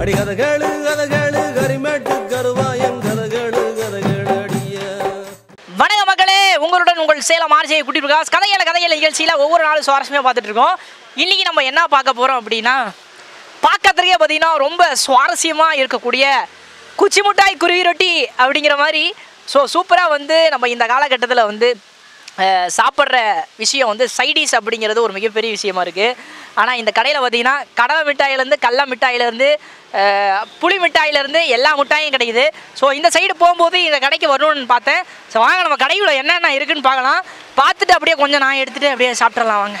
அடி கதை கேளு கதை கேளு கரிமேட்டு கருவாயம் கதை கேளு கதை கேளு அடிய. வணக்க மக்களே உங்களுடன் உங்கள் சேலம் ஆர்ஜே குட்டி பிரகாஷ். கதையில கதையில நிகழ்ச்சியில் ஒவ்வொரு நாளும் சுவாரஸ்யமாக பார்த்துட்டு இருக்கோம் இன்னைக்கு நம்ம என்ன பார்க்க போகிறோம் அப்படின்னா பார்க்கறதுக்கே பார்த்தீங்கன்னா ரொம்ப சுவாரஸ்யமாக இருக்கக்கூடிய குச்சி மிட்டாய் குருவி ரொட்டி அப்படிங்கிற மாதிரி. ஸோ சூப்பராக வந்து நம்ம இந்த காலகட்டத்தில் வந்து சாப்பிட்ற விஷயம் வந்து சைடிஸ் அப்படிங்கிறது ஒரு மிகப்பெரிய விஷயமா இருக்குது ஆனால் இந்த கடையில் பார்த்தீங்கன்னா கடலை மிட்டாயிலேருந்து கடல மிட்டாயிலேருந்து புளி மிட்டாயிலேருந்து எல்லா மிட்டாயும் கிடைக்குது. ஸோ இந்த சைடு போகும்போது இந்த கடைக்கு வரணும்னு பார்த்தேன். ஸோ வாங்க நம்ம கடைக்குள்ள என்னென்ன இருக்குன்னு பார்க்கலாம். பார்த்துட்டு அப்படியே கொஞ்சம் நான் எடுத்துகிட்டு அப்படியே சாப்பிட்றலாம் வாங்க.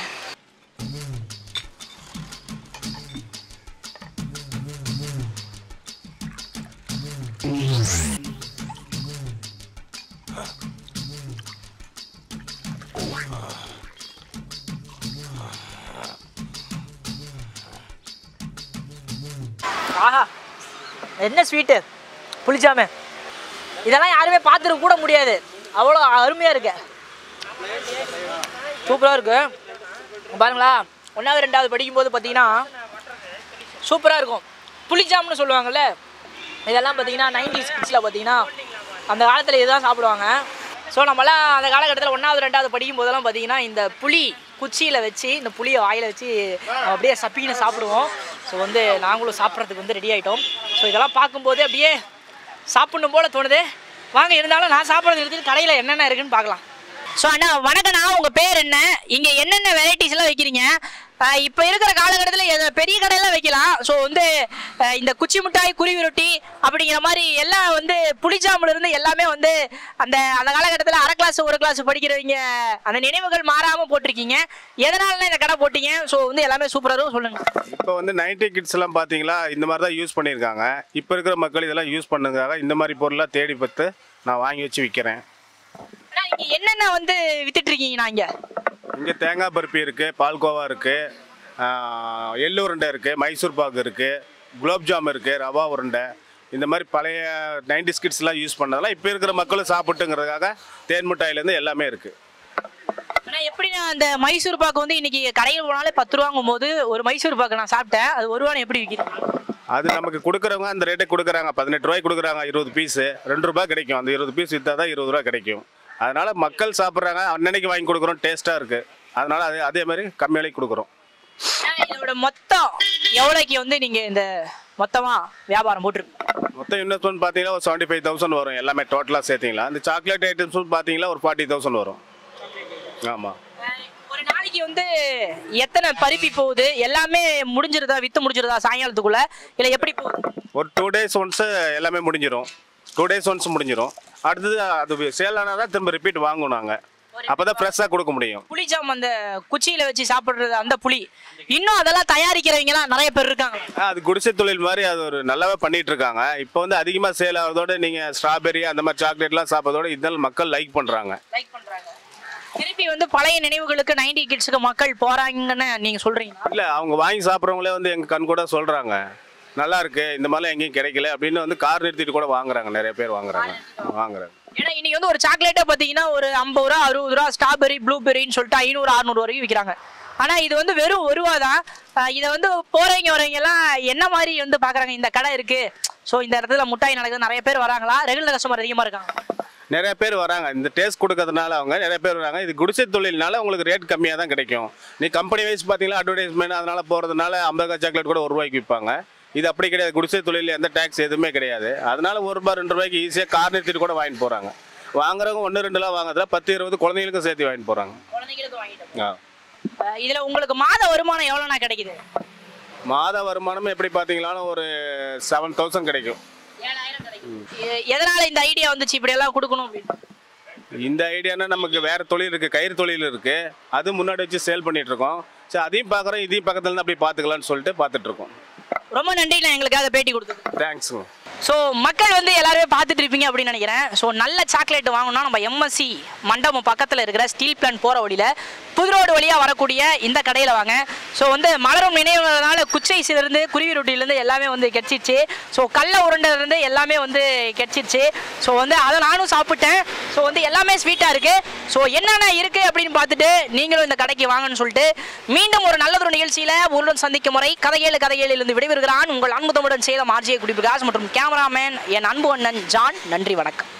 ஆஹா. என்ன ஸ்வீட்டு புளிச்சாமே. இதெல்லாம் யாருமே பார்த்துருக்க கூட முடியாது. அவ்வளோ அருமையாக இருக்கு. சூப்பராக இருக்குது பாருங்களா ஒன்றாவது ரெண்டாவது படிக்கும்போது பார்த்தீங்கன்னா சூப்பராக இருக்கும். புளிச்சாம்னு சொல்லுவாங்கல்ல இதெல்லாம் பார்த்தீங்கன்னா நைன்டிஸ் கிட்ஸில் பார்த்தீங்கன்னா அந்த காலத்தில் இதுதான் சாப்பிடுவாங்க. ஸோ நம்மளாம் அந்த காலகட்டத்தில் ஒன்றாவது ரெண்டாவது படிக்கும் போதெல்லாம் பார்த்தீங்கன்னா இந்த புளி குச்சியில் வச்சு இந்த புளியை வாயில் வச்சு அப்படியே சப்பின்னு சாப்பிடுவோம். ஸோ வந்து நாங்களும் சாப்பிட்றதுக்கு வந்து ரெடி ஆகிட்டோம் ஸோ இதெல்லாம் பார்க்கும்போது அப்படியே சாப்பிடணும் போல் தோணுது. வாங்க இருந்தாலும் நான் சாப்பிட்றது எடுத்துட்டு கடையில் என்னென்ன இருக்குன்னு பார்க்கலாம். ஸோ அண்ணா வணக்கண்ணா உங்கள் பேர் என்ன? இங்கே என்னென்ன வெரைட்டிஸ்லாம் வைக்கிறீங்க? இப்போ இருக்கிற காலகட்டத்தில் பெரிய கடையெல்லாம் வைக்கலாம் ஸோ வந்து இந்த குச்சி மிட்டாய் குருவி ரொட்டி அப்படிங்கிற மாதிரி எல்லாம் வந்து புளிச்சாம்புல இருந்து எல்லாமே வந்து அந்த அந்த காலகட்டத்தில் அரை கிளாஸ் ஒரு கிளாஸ் படிக்கிறவங்க அந்த நினைவுகள் மாறாமல் போட்டிருக்கீங்க. எதனால இந்த கடை போட்டீங்க? ஸோ வந்து எல்லாமே சூப்பராக இருக்கும். சொல்லுங்கள் இப்போ வந்து நைன்டி கிட்ஸ் எல்லாம் பார்த்தீங்களா இந்த மாதிரி தான் யூஸ் பண்ணியிருக்காங்க. இப்போ இருக்கிற மக்கள் இதெல்லாம் யூஸ் பண்ணுங்காக இந்த மாதிரி பொருளாக தேடி பார்த்து நான் வாங்கி வச்சு விற்கிறேன் என்னென்ன வந்து வித்துட்டு இருக்கீங்கண்ணா இங்கே? இங்கே தேங்காய் பருப்பி இருக்குது பால்கோவா இருக்குது எள்ளு உருண்டை இருக்குது மைசூர் பாக்கு இருக்குது குலோப்ஜாம் இருக்குது ரவா உருண்டை. இந்த மாதிரி பழைய நைன்டி கிட்ஸ்லாம் யூஸ் பண்ணதெல்லாம் இப்போ இருக்கிற மக்களும் சாப்பிட்டுங்கிறதுக்காக தேன் மிட்டாயிலேருந்து எல்லாமே இருக்குது ஆனால் எப்படிண்ணா அந்த மைசூர் பாக்கு வந்து இன்னைக்கு கடையில் போனாலே பத்து ரூபாங்கும் போது ஒரு மைசூர் பாக்கு நான் சாப்பிட்டேன். அது ஒரு ரூபான்னு எப்படி விற்கிறீங்க அது நமக்கு கொடுக்குறவங்க அந்த ரேட்டை கொடுக்குறாங்க. பதினெட்டு ரூபாய்க்கு கொடுக்குறாங்க இருபது பீஸு ரெண்டு ரூபாய் கிடைக்கும். அந்த இருபது பீஸ் விற்றா தான் இருபது ரூபா கிடைக்கும். அதனால மக்கள் சாப்பிட்றாங்க. அன்னன்னைக்கு வாங்கி கொடுக்குறோம். டேஸ்ட்டாக இருக்குது அதனால அதே அதே மாதிரி கம்மி விலைக்கு கொடுக்குறோம். இதோட மொத்தம் எவ்வளோக்கு வந்து நீங்கள் இந்த மொத்தமாக வியாபாரம் போட்டிருக்கீங்க? மொத்தம் இன்வெஸ்ட்மெண்ட் பார்த்தீங்கன்னா ஒரு செவன்ட்டி ஃபைவ் தௌசண்ட் வரும். எல்லாமே டோட்டலாக சேர்த்திங்களா? இந்த சாக்லேட் ஐட்டம்ஸ் பார்த்தீங்கன்னா ஒரு ஃபார்ட்டி தௌசண்ட் வரும். ஆமாம் ஒரு நாளைக்கு வந்து எத்தனை பருப்பி போகுது? எல்லாமே முடிஞ்சிருதா? வித்து முடிஞ்சிருதா? சாயங்காலத்துக்குள்ள? இல்லை எப்படி போகுது? ஒரு டூ டேஸ் ஒன்ஸு எல்லாமே முடிஞ்சிடும் டூ டேஸ் ஒன்ஸ் முடிஞ்சிடும் அடுத்தது அது சேல் ஆனால் தான் திரும்ப ரிப்பீட் வாங்குவோம் நாங்கள் அப்போ தான் ஃப்ரெஷ்ஷாக கொடுக்க முடியும். புளிஜாம் அந்த குச்சியில வச்சு சாப்பிடுறது அந்த புளி. இன்னும் அதெல்லாம் தயாரிக்கிறவங்கலாம் நிறைய பேர் இருக்காங்க. அது குடிசை தொழில் மாதிரி அது ஒரு நல்லாவே பண்ணிட்டு இருக்காங்க. இப்போ வந்து அதிகமாக சேல் ஆகிறதோட நீங்கள் ஸ்ட்ராபெரி அந்த மாதிரி சாக்லேட்லாம் சாப்பிட்றதோட இதனால் மக்கள் லைக் பண்ணுறாங்க லைக் பண்றாங்க. திருப்பி வந்து பழைய நினைவுகளுக்கு நைன்டி கிட்ஸுக்கு மக்கள் போறாங்கன்னு நீங்க சொல்றீங்களா? இல்லை அவங்க வாங்கி சாப்பிட்றவங்களே வந்து எங்கள் கண் கூட சொல்கிறாங்க நல்லா இருக்கு இந்த மாதிரிலாம் எங்கேயும் கிடைக்கல அப்படின்னு வந்து கார் நிறுத்திட்டு கூட வாங்குறாங்க. நிறைய பேர் வாங்குறாங்க. வாங்குறாங்க. ஏன்னா இன்னைக்கு வந்து ஒரு சாக்லேட்டே பார்த்தீங்கன்னா ஒரு ஐம்பது ரூபா அறுபது ரூபா ஸ்ட்ராபெரி ப்ளூபெரின்னு சொல்லிட்டு ஐநூறு அறுநூறு வரைக்கும் விற்கிறாங்க ஆனால் இது வந்து வெறும் ஒரு ரூபா தான். இதை வந்து போகிறவங்க வரவங்க எல்லாம் என்ன மாதிரி வந்து பார்க்குறாங்க? இந்த கடை இருக்கு. ஸோ இந்த இடத்துல முட்டாய் நடக்குது. நிறைய பேர் வராங்களா? ரெகுலர் கஸ்டமர் அதிகமாக இருக்காங்க. நிறைய பேர் வராங்க. இந்த டேஸ்ட் கொடுக்கறதுனால அவங்க நிறைய பேர் வராங்க. இது குடிசை தொழில்னால உங்களுக்கு ரேட் கம்மியாக தான் கிடைக்கும். நீ கம்பெனி வைஸ் பார்த்தீங்கன்னா அட்வர்டைஸ்மெண்ட் அதனால போகிறதுனால ஐம்பது சாக்லேட் கூட ஒரு ரூபாய்க்கு விற்பாங்க. இது அப்படி கிடையாது. குடிசை தொழில் எந்த டேக்ஸ் எதுவுமே கிடையாது. அதனால ஒரு ரூபாய் ரெண்டு ரூபாய்க்கு ஈஸியாக கார் நிறுத்திட்டு கூட வாங்கிட்டு போகிறாங்க வாங்குறவங்க ஒன்று ரெண்டுலாம் வாங்குறதுல பத்து இருபது குழந்தைங்களுக்கும் சேர்த்து வாங்கிட்டு போகிறாங்க ஆ. இதுல உங்களுக்கு மாத வருமானம் எவ்வளோண்ணா கிடைக்குது? மாத வருமானம் எப்படி பார்த்தீங்களாலும் ஒரு செவன் தௌசண்ட் கிடைக்கும். எதனால இந்த ஐடியா வந்துச்சு? இப்படி எல்லாம் கொடுக்கணும் இந்த ஐடியானா நமக்கு வேற தொழில் இருக்கு கயிறு தொழில் இருக்கு. அது முன்னாடி வச்சு சேல் பண்ணிட்டு இருக்கோம். சரி அதையும் பார்க்குறோம் இதையும் பக்கத்துல இருந்து அப்படி பார்த்துக்கலாம்னு சொல்லிட்டு பார்த்துட்டு இருக்கோம். ரொம்ப நன்றி நான் எங்களுக்காக பேட்டி கொடுத்தது. தேங்க்ஸுங்க ஸோ மக்கள் வந்து எல்லாருமே பார்த்துட்டு இருப்பீங்க அப்படின்னு நினைக்கிறேன். ஸோ நல்ல சாக்லேட் வாங்கணும்னா நம்ம எம்எஸ்சி மண்டபம் பக்கத்தில் இருக்கிற ஸ்டீல் பிளான் போகிற வழியில் புது ரோடு வழியாக வரக்கூடிய இந்த கடையில் வாங்க. ஸோ வந்து மலரும் நினைவுனால குச்சை சிலிருந்து குருவி ரொட்டிலேருந்து எல்லாமே வந்து கெச்சிருச்சு. ஸோ கடல உருண்டைலேருந்து எல்லாமே வந்து கெச்சிருச்சு. ஸோ வந்து அதை நானும் சாப்பிட்டேன். ஸோ வந்து எல்லாமே ஸ்வீட்டாக இருக்குது ஸோ என்னென்ன இருக்குது அப்படின்னு பார்த்துட்டு நீங்களும் இந்த கடைக்கு வாங்கன்னு சொல்லிட்டு மீண்டும் ஒரு நல்லதொரு நிகழ்ச்சியில் உங்களுடன் சந்திக்கும் முறை கதையேழு கதையேழிலிருந்து விடைபெறுகிறான் உங்கள் அன்புதமுடன் சேலம் ஆர்ஜியை குடிபிகாஸ் மற்றும் கேமராமேன் என் அன்பு அண்ணன் ஜான். நன்றி வணக்கம்.